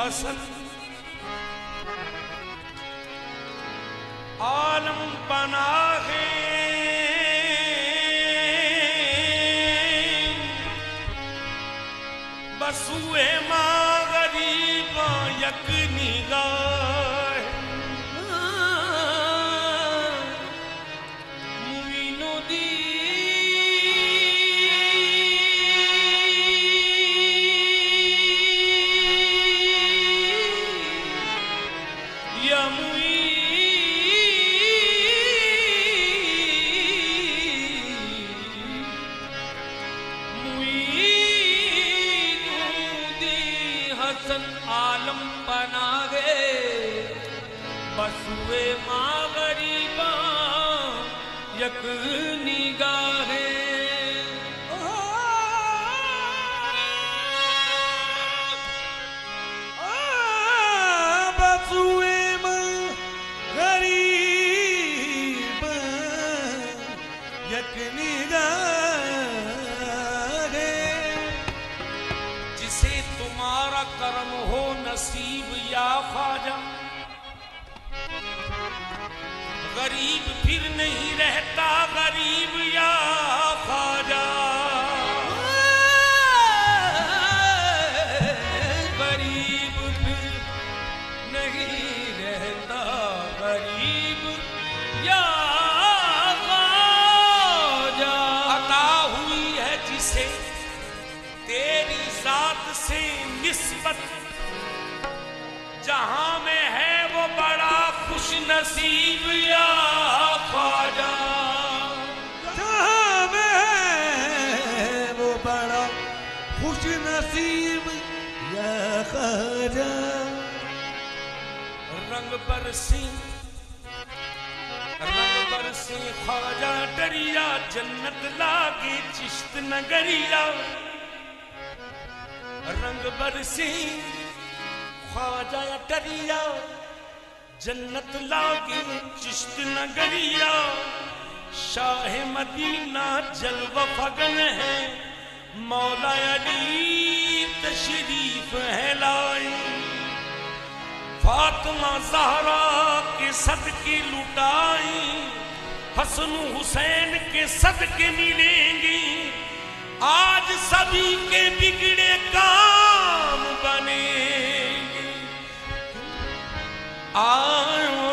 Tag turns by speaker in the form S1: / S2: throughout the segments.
S1: حسن عالم بنا جسے تمہارا کرم ہو نصیب یا خواجہ۔ غریب پھر نہیں رہتا، غریب یا خواجہ۔ غریب پھر نہیں رہتا، غریب یا خواجہ۔ عطا ہوئی ہے جسے تیری ذات سے نسبت، جہاں میں نصیب یا خواجہ۔
S2: جہاں میں ہے وہ بڑا خوش نصیب یا خواجہ۔
S1: رنگ برسی رنگ برسی خواجہ ڈریا جنت لاگے چشت نگریا۔ رنگ برسی خواجہ ڈریا۔ جنت لاگے، چشت نگریا، شاہ مدینہ جلوہ فگن ہے، مولا علی تشریف ہے لائی فاطمہ زہرا کے صدقے لٹائی حسن حسین کے صدقے ملیں گی آج سبھی کے بگڑے کام I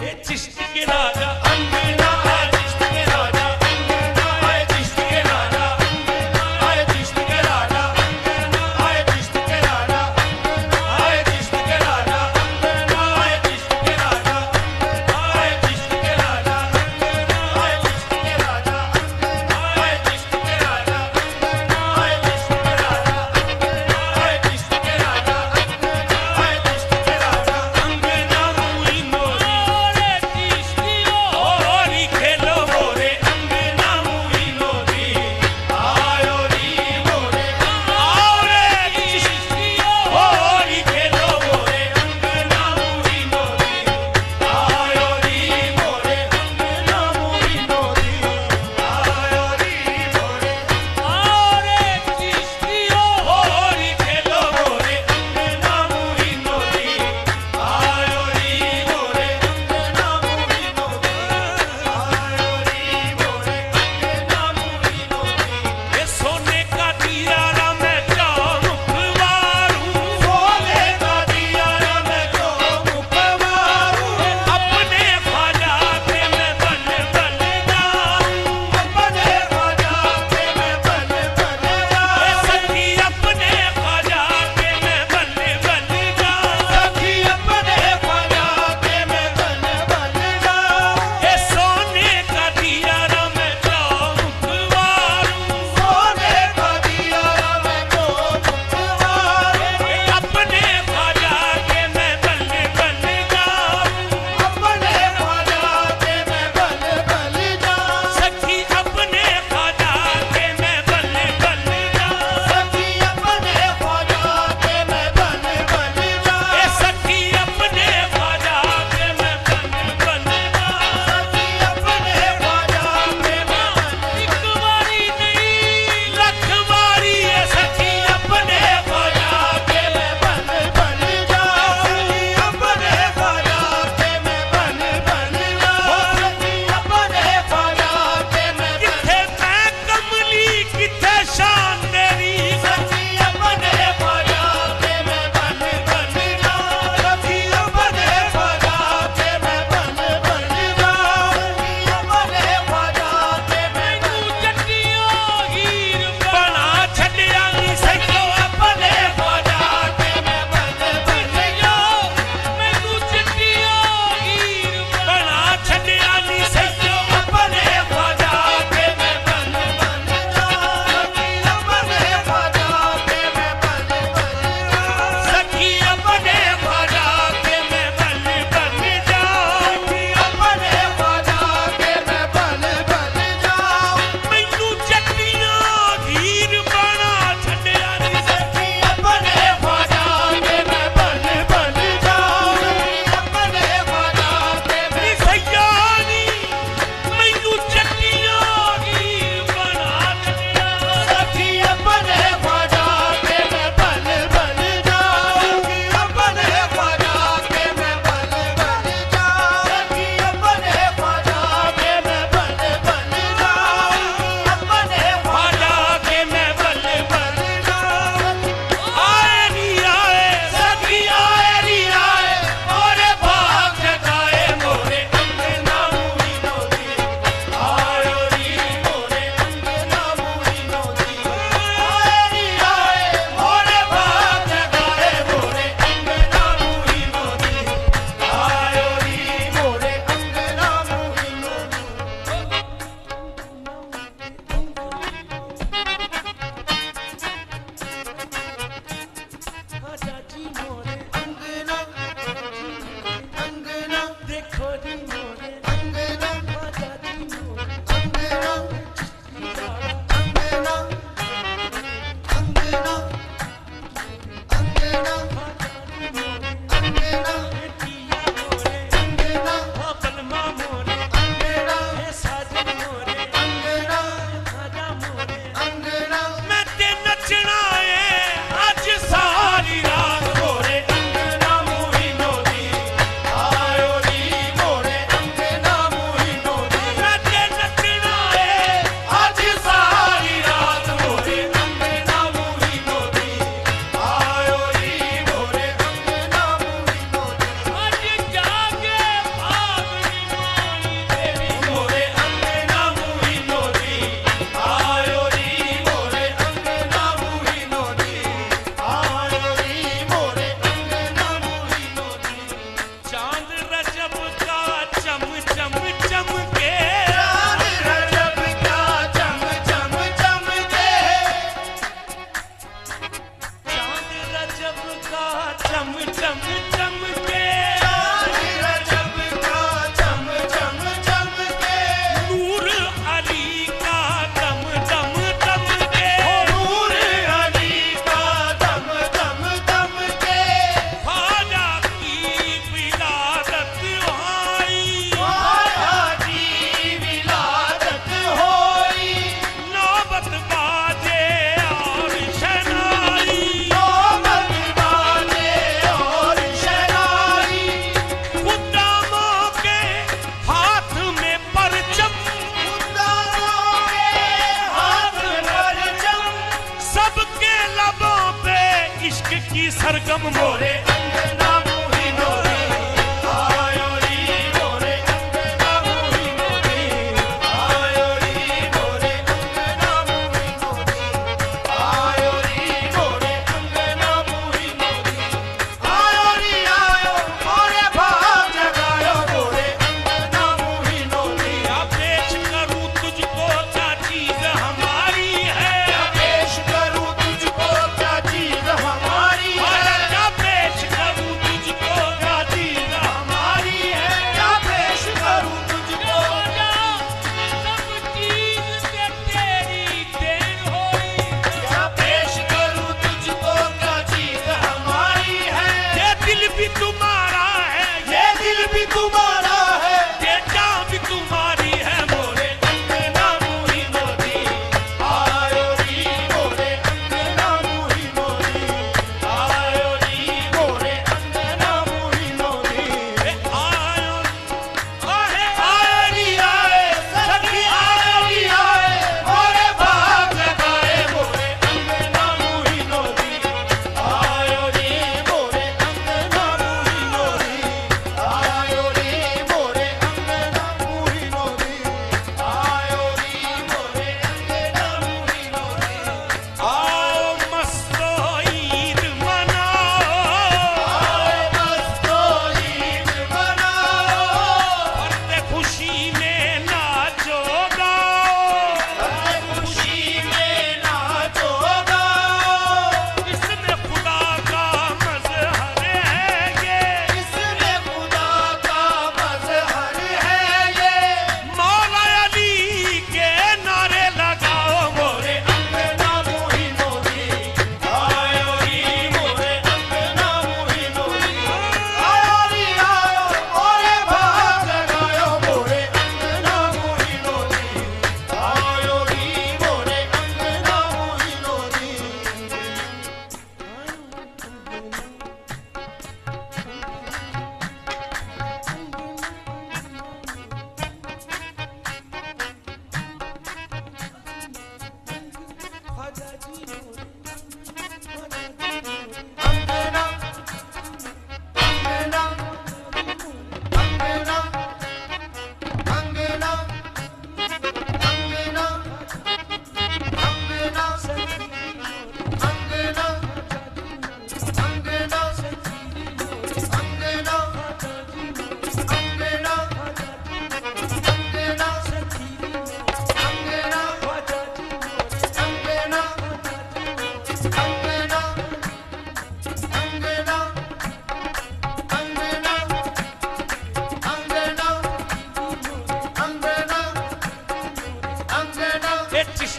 S1: اے چشت کے راجا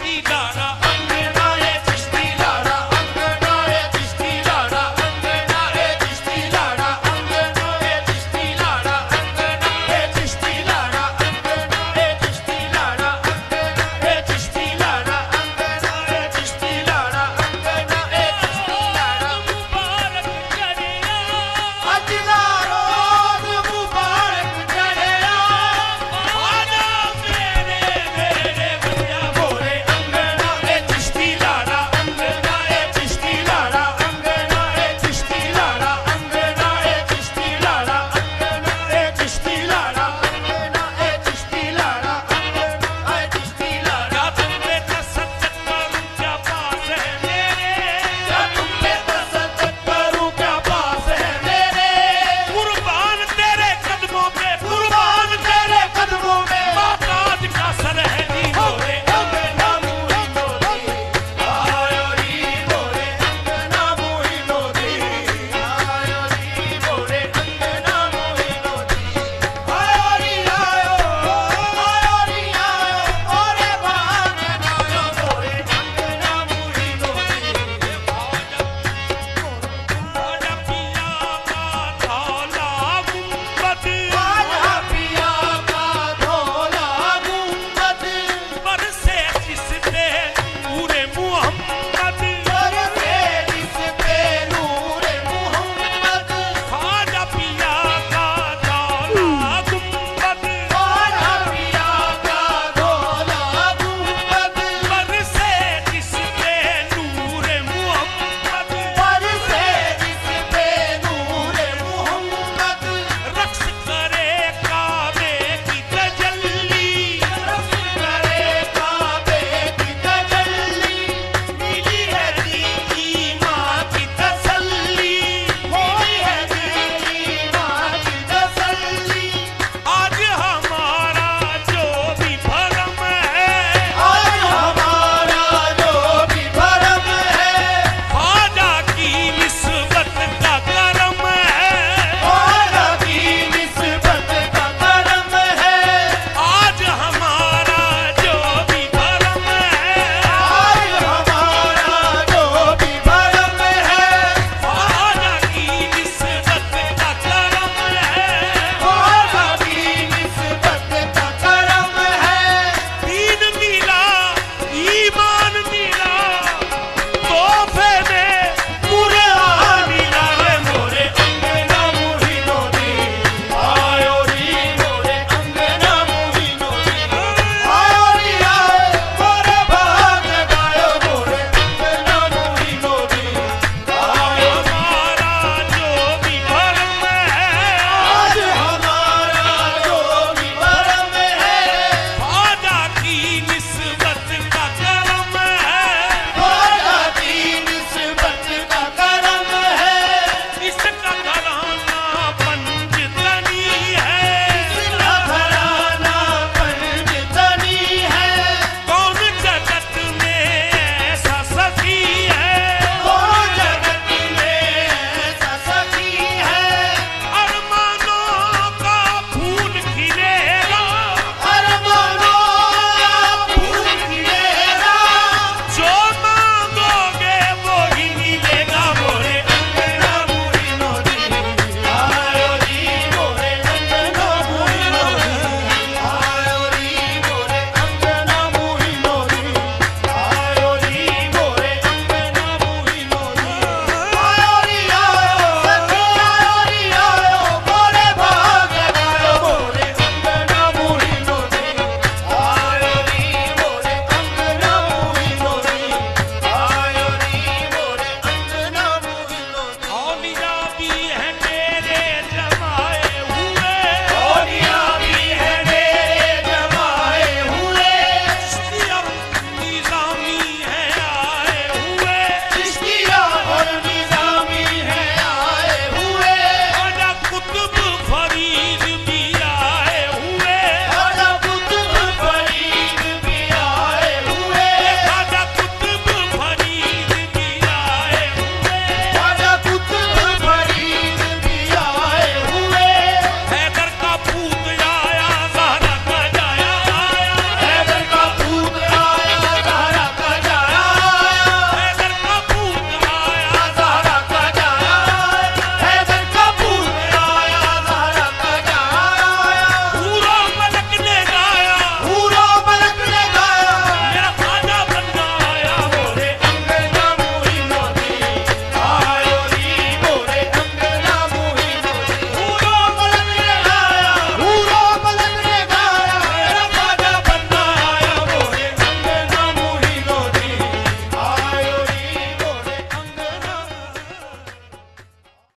S1: Sita Ram.